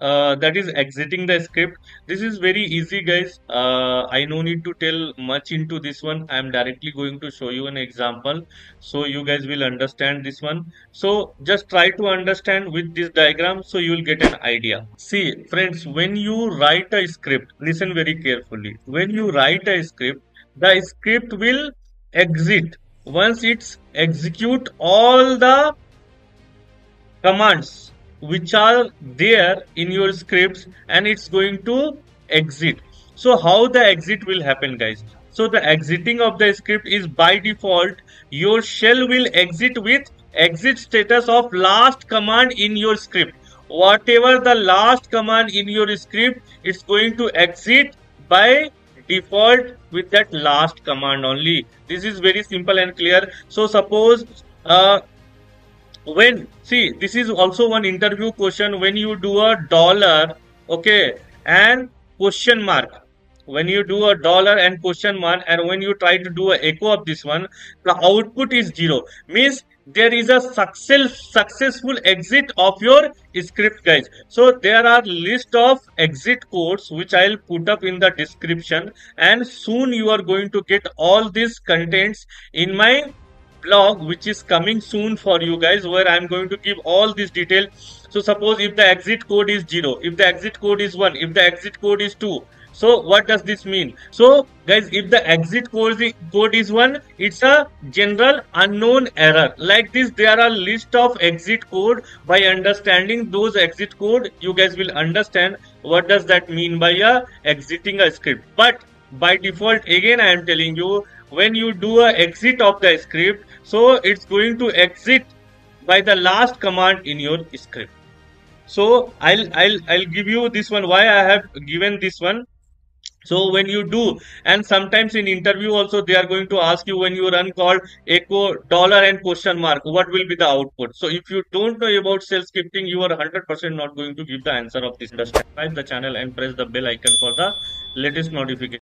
uh, that is exiting the script. This is very easy guys. Uh, i no need to tell much into this one. I am directly going to show you an example. So you guys will understand this one. So just try to understand with this diagram so you will get an idea. See friends when you write a script listen very carefully. When you write a script the script will exit. Once it's execute all the commands which are there in your scripts and it's going to exit. So how the exit will happen guys? So the exiting of the script is by default your shell will exit with exit status of last command in your script. Whatever the last command in your script it's going to exit by default with that last command only. This is very simple and clear. So suppose uh, when see this is also one interview question when you do a dollar okay and question mark. When you do a dollar and question mark and when you try to do a echo of this one the output is zero. Means there is a success successful exit of your script guys. So there are list of exit codes which i'll put up in the description and soon you are going to get all these contents in my blog which is coming soon for you guys where i'm going to give all this detail. So suppose if the exit code is 0 if the exit code is 1 if the exit code is 2 so what does this mean? So guys if the exit code is, code is 1 it's a general unknown error. Like this there are list of exit code. By understanding those exit code you guys will understand what does that mean by a exiting a script. But by default again i am telling you when you do a exit of the script so it's going to exit by the last command in your script. So i'll i'll i'll give you this one why i have given this one. So when you do and sometimes in interview also they are going to ask you when you run called echo dollar and question mark what will be the output? So if you don't know about shell scripting you are 100% not going to give the answer of this. Just subscribe the channel and press the bell icon for the latest notification